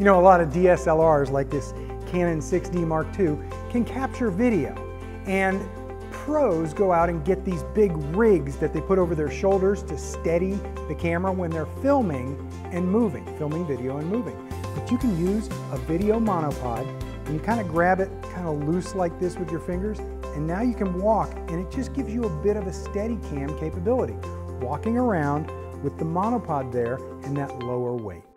You know, a lot of DSLRs like this Canon 6D Mark II can capture video and pros go out and get these big rigs that they put over their shoulders to steady the camera when they're filming and moving, filming video and moving. But you can use a video monopod and you kind of grab it kind of loose like this with your fingers and now you can walk and it just gives you a bit of a steady cam capability. Walking around with the monopod there and that lower weight.